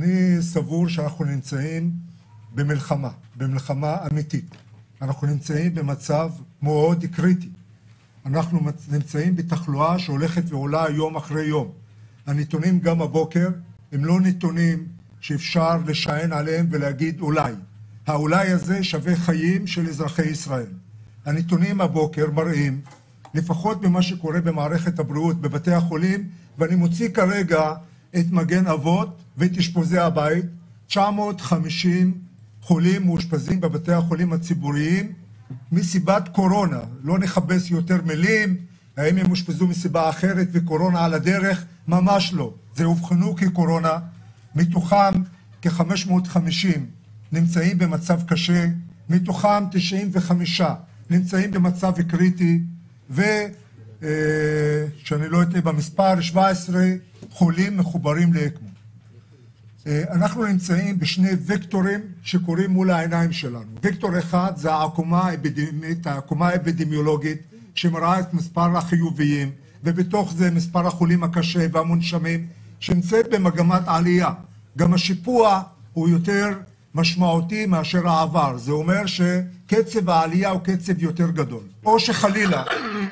אני סבור שאנחנו נמצאים במלחמה, במלחמה אמיתית. אנחנו נמצאים במצב מאוד קריטי. אנחנו נמצאים בתחלואה שהולכת ועולה יום אחרי יום. הנתונים גם הבוקר הם לא נתונים שאפשר לשען עליהם ולהגיד אולי. האולי הזה שווה חיים של אזרחי ישראל. הנתונים הבוקר מראים, לפחות במה שקורה במערכת הבריאות בבתי החולים, ואני מוציא כרגע את מגן אבות ואת אשפוזי הבית, 950 חולים מאושפזים בבתי החולים הציבוריים מסיבת קורונה. לא נכבס יותר מילים, האם הם אושפזו מסיבה אחרת וקורונה על הדרך? ממש לא. זה אובחנו כקורונה, מתוכם כ-550 נמצאים במצב קשה, מתוכם 95 נמצאים במצב קריטי, ושאני אה, לא אטעה במספר, 17 חולים מחוברים לאקמו. אה, אנחנו נמצאים בשני וקטורים שקורים מול העיניים שלנו. וקטור אחד זה העקומה האפידמיולוגית, העקומה האפידמיולוגית שמראה את מספר החיוביים, ובתוך זה מספר החולים הקשה והמונשמים, שנמצאת במגמת עלייה. גם השיפוע הוא יותר משמעותי מאשר העבר. זה אומר שקצב העלייה הוא קצב יותר גדול. או שחלילה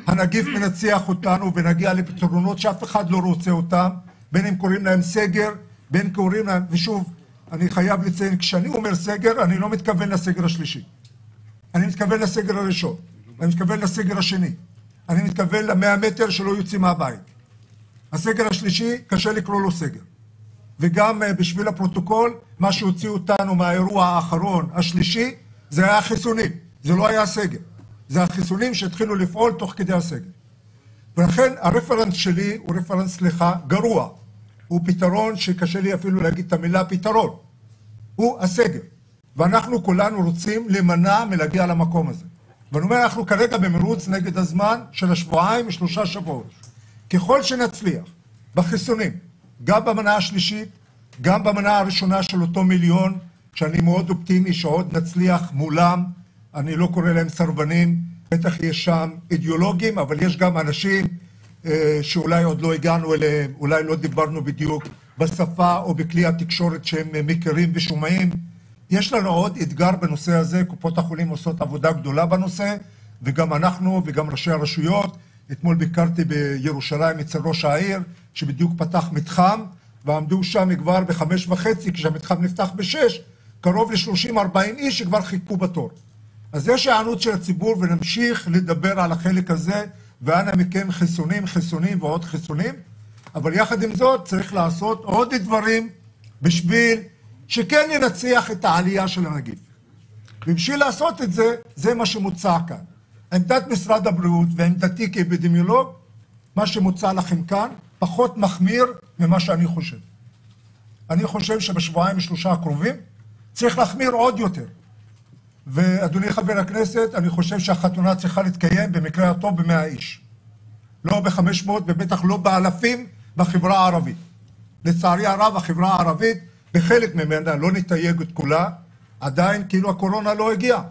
הנגיף מנצח אותנו ונגיע לפתרונות שאף אחד לא רוצה אותם, בין אם קוראים להם סגר, אני לא מתכוון לסגר השלישי. לקרוא לו סגר. וגם אה, בשביל הפרוטוקול, מה שהוציא אותנו מהאירוע האחרון, היה לא החיסונים שהתחילו לפעול תוך כדי הסגר. ולכן הרפרנס שלי הוא גרוע. הוא פתרון שקשה לי אפילו להגיד את המילה פתרון. הוא הסגר. ואנחנו כולנו רוצים להימנע מלהגיע למקום הזה. ואני אומר, אנחנו כרגע במרוץ נגד הזמן של השבועיים ושלושה שבועות. ככל שנצליח בחיסונים, גם במנה השלישית, גם במנה הראשונה של אותו מיליון, שאני מאוד אופטימי שעוד נצליח מולם, אני לא קורא להם סרבנים, בטח יש שם אידיאולוגים, אבל יש גם אנשים שאולי עוד לא הגענו אליהם, אולי לא דיברנו בדיוק בשפה או בכלי התקשורת שהם מכירים ושומעים. יש לנו עוד אתגר בנושא הזה, קופות החולים עושות עבודה גדולה בנושא, וגם אנחנו וגם ראשי הרשויות. אתמול ביקרתי בירושלים אצל ראש העיר, שבדיוק פתח מתחם, ועמדו שם כבר בחמש וחצי, כשהמתחם נפתח בשש, קרוב ל-30-40 איש שכבר חיכו בתור. אז יש היענות של הציבור ונמשיך לדבר על החלק הזה, ואנא מכם חיסונים, ועוד חיסונים, אבל יחד עם זאת צריך לעשות עוד דברים בשביל שכן ינצח את העלייה של הנגיף. ובשביל לעשות את זה, זה מה שמוצע כאן. עמדת משרד הבריאות ועמדתי כאפידמיולוג, מה שמוצע לכם כאן, פחות מחמיר ממה שאני חושב. אני חושב שבשבועיים ושלושה הקרובים צריך להחמיר עוד יותר. ואדוני חבר הכנסת, אני חושב שהחתונה צריכה להתקיים במקרה הטוב במאה איש. לא בחמש מאות ובטח לא באלפים בחברה הערבית. לצערי הרב, החברה הערבית, בחלק ממנה, לא נתייג את כולה, עדיין כאילו הקורונה לא הגיעה.